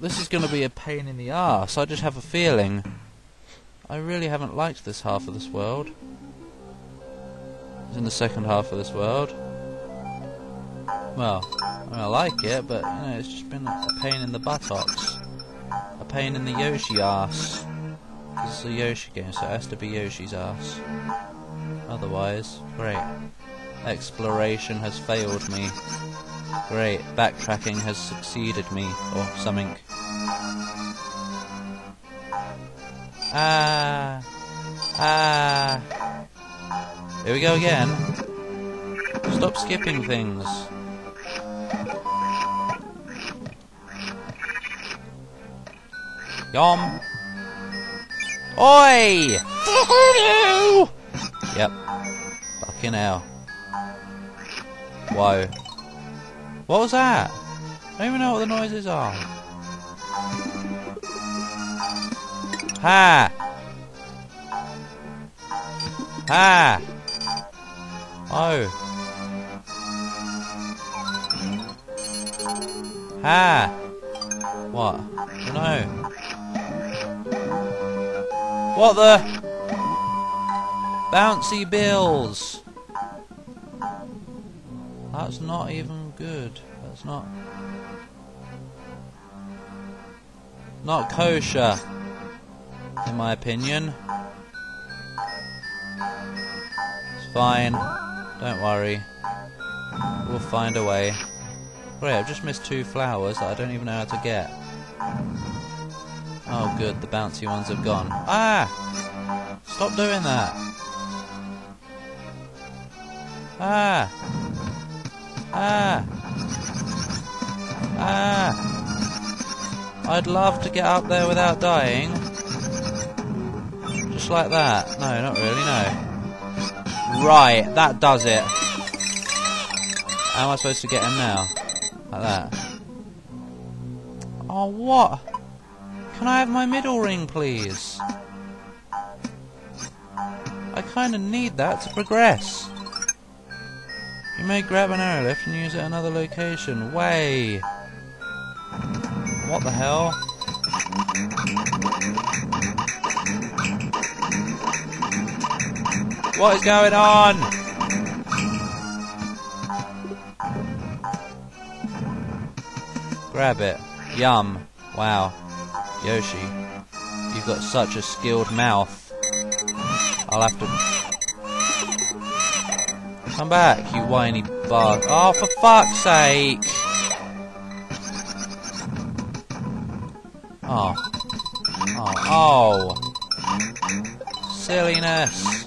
this is going to be a pain in the ass. I just have a feeling. I really haven't liked this half of this world. It's in the second half of this world. Well, I, mean, I like it, but you know, it's just been a pain in the buttocks. A pain in the Yoshi ass. This is a Yoshi game, so it has to be Yoshi's ass. Otherwise, great. Exploration has failed me. Great, backtracking has succeeded me, or something. Ah! Ah! Here we go again. Stop skipping things. Yum! Oi! yep. Fucking hell. Whoa. What was that? I don't even know what the noises are. Ha! Ha! Oh. Ha! What? No. What the? Bouncy bills! That's not even good. That's not... Not kosher, in my opinion. It's fine. Don't worry. We'll find a way. Great, I've just missed two flowers that I don't even know how to get. Oh good, the bouncy ones have gone. Ah! Stop doing that! Ah! Ah! Ah! I'd love to get up there without dying. Just like that. No, not really, no. Right, that does it. How am I supposed to get him now? Like that. Oh, what? Can I have my middle ring, please? I kind of need that to progress. You may grab an arrow lift and use it at another location. Way! What the hell? What is going on? Grab it. Yum. Wow. Yoshi, you've got such a skilled mouth. I'll have to... Come back, you whiny bug. Oh, for fuck's sake! Oh. Oh. Oh. Silliness.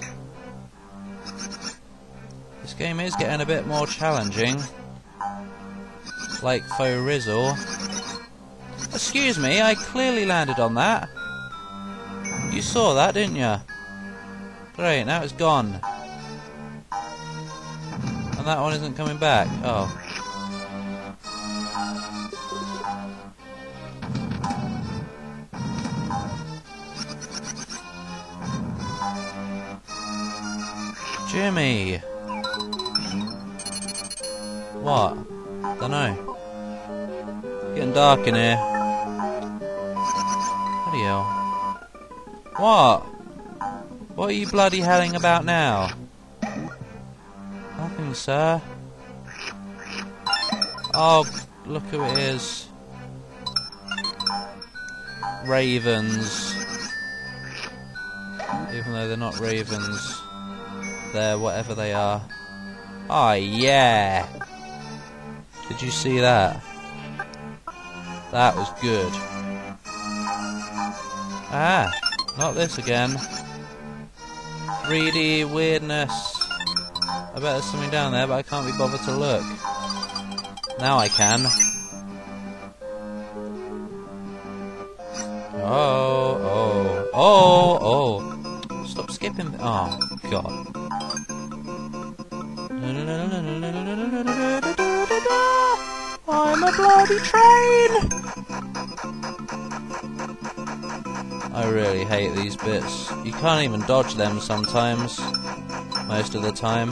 This game is getting a bit more challenging. Like Faux Rizzle. Excuse me, I clearly landed on that. You saw that, didn't you? Great, now it's gone. That one isn't coming back. Oh. Jimmy! What? Dunno. Getting dark in here. Bloody hell. What? What are you bloody helling about now? Sir. Oh, look who it is. Ravens. Even though they're not ravens. They're whatever they are. Oh, yeah! Did you see that? That was good. Ah, not this again. 3D weirdness. I bet there's something down there, but I can't be bothered to look. Now I can. Oh, oh, oh, oh. Stop skipping. Oh, God. I'm a bloody train! I really hate these bits. You can't even dodge them sometimes most of the time.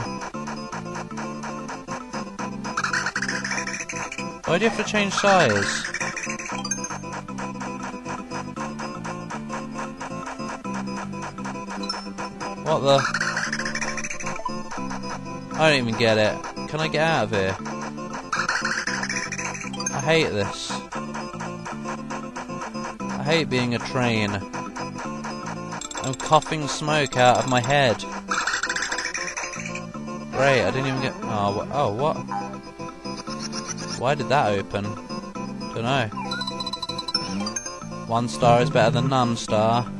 Why do you have to change size? What the? I don't even get it. Can I get out of here? I hate this. I hate being a train. I'm coughing smoke out of my head. Great, I didn't even get... Oh, oh what? Why did that open? Don't know. One star is better than none star.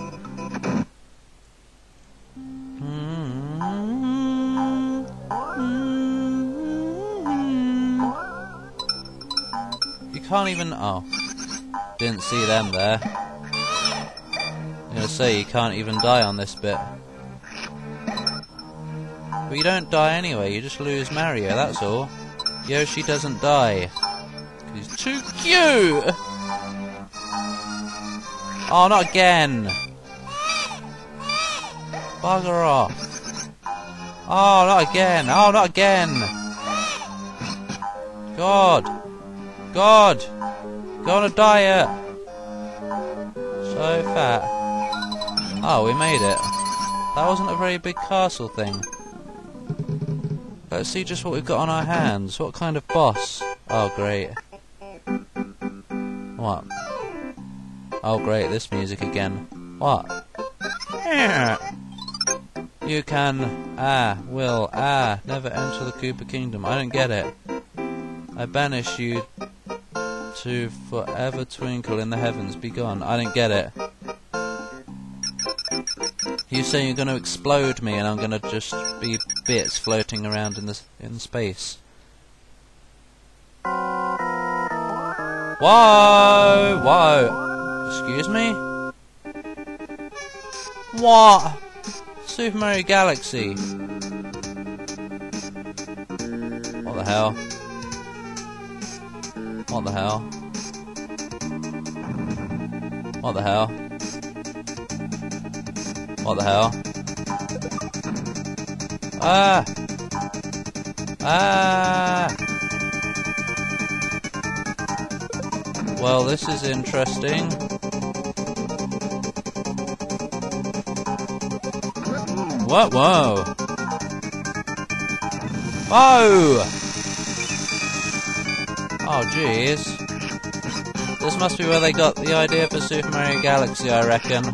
You can't even... Oh. Didn't see them there. I'm gonna say you can't even die on this bit. But you don't die anyway, you just lose Mario, that's all. Yoshi doesn't die. He's too cute! Oh, not again! Bugger off. Oh, not again! Oh, not again! God! God! Go on a diet! So fat. Oh, we made it. That wasn't a very big castle thing. Let's see just what we've got on our hands. What kind of boss? Oh, great. What? Oh, great, this music again. What? You can, ah, will, ah, never enter the Koopa Kingdom. I don't get it. I banish you to forever twinkle in the heavens. Be gone. I don't get it. You say you're going to explode me, and I'm going to just be bits floating around in the in space. Whoa! Whoa! Excuse me? What? Super Mario Galaxy. What the hell? What the hell? What the hell? What the hell? Ah! Ah! Well, this is interesting. What? Whoa! Whoa! Oh, jeez. This must be where they got the idea for Super Mario Galaxy, I reckon.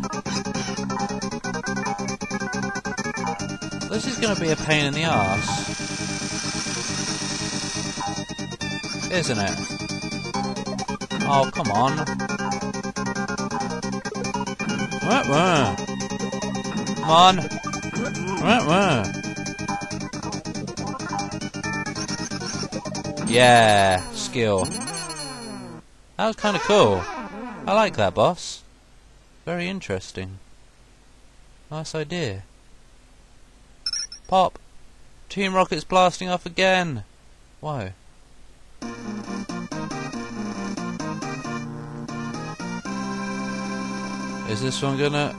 This is gonna be a pain in the ass. Isn't it? Oh, come on. Come on. Yeah, skill. That was kind of cool. I like that boss. Very interesting. Nice idea. Pop! Team Rocket's blasting off again! Why? Is this one gonna...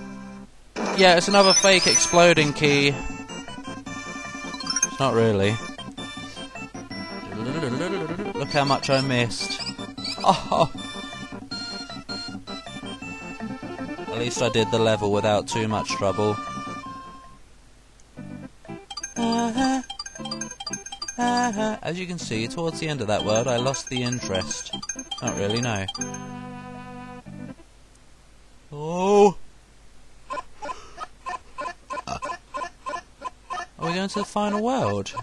Yeah, it's another fake exploding key. It's not really. Look how much I missed. Oh! At least I did the level without too much trouble. Uh-huh. As you can see, towards the end of that world I lost the interest. Not really, no. Oh! Are we going to the final world?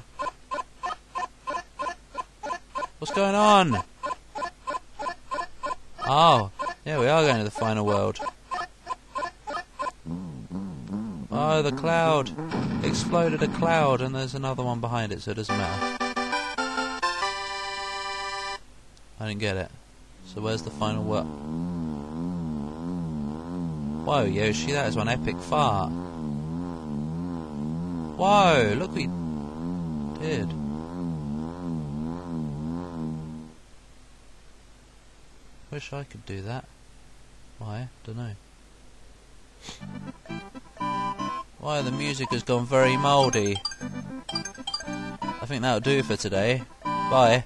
What's going on? Oh, yeah, we are going to the final world. Oh, the cloud exploded a cloud, and there's another one behind it, so it doesn't matter. I didn't get it. So where's the final world? Whoa, Yoshi, that is one epic fart. Whoa, look what we did. Wish I could do that. Why? Don't know. Why, the music has gone very mouldy. I think that'll do for today. Bye.